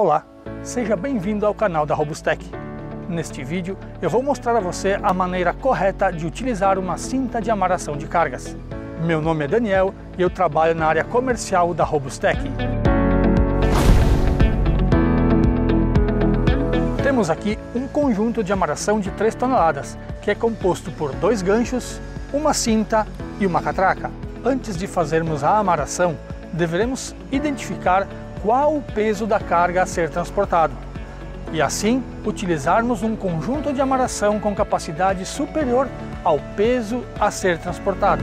Olá, seja bem-vindo ao canal da Robustec. Neste vídeo eu vou mostrar a você a maneira correta de utilizar uma cinta de amarração de cargas. Meu nome é Daniel e eu trabalho na área comercial da Robustec. Temos aqui um conjunto de amarração de 3 toneladas, que é composto por dois ganchos, uma cinta e uma catraca. Antes de fazermos a amarração, deveremos identificar qual o peso da carga a ser transportado e assim utilizarmos um conjunto de amarração com capacidade superior ao peso a ser transportado.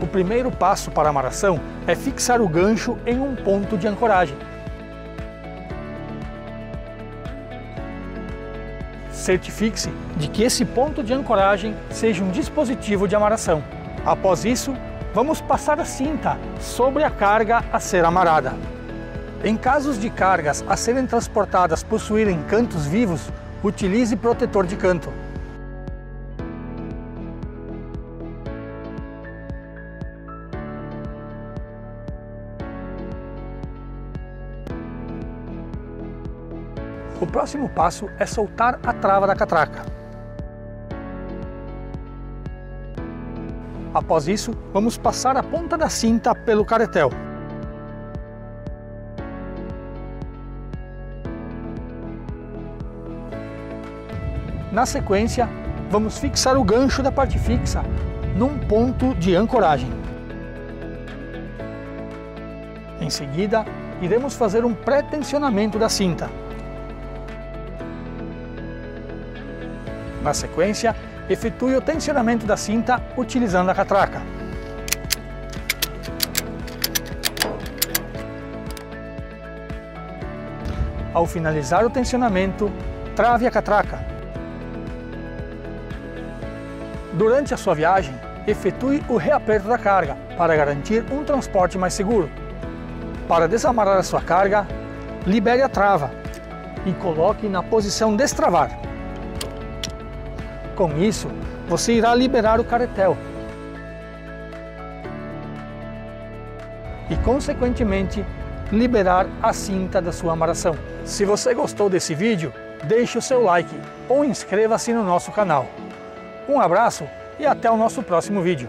O primeiro passo para a amarração é fixar o gancho em um ponto de ancoragem. Certifique-se de que esse ponto de ancoragem seja um dispositivo de amarração. Após isso, vamos passar a cinta sobre a carga a ser amarrada. Em casos de cargas a serem transportadas possuírem cantos vivos, utilize protetor de canto. O próximo passo é soltar a trava da catraca. Após isso, vamos passar a ponta da cinta pelo caretel. Na sequência, vamos fixar o gancho da parte fixa num ponto de ancoragem. Em seguida, iremos fazer um pré-tensionamento da cinta. Na sequência, efetue o tensionamento da cinta utilizando a catraca. Ao finalizar o tensionamento, trave a catraca. Durante a sua viagem, efetue o reaperto da carga para garantir um transporte mais seguro. Para desamarrar a sua carga, libere a trava e coloque na posição destravar. Com isso, você irá liberar o caretel e, consequentemente, liberar a cinta da sua amarração. Se você gostou desse vídeo, deixe o seu like ou inscreva-se no nosso canal. Um abraço e até o nosso próximo vídeo.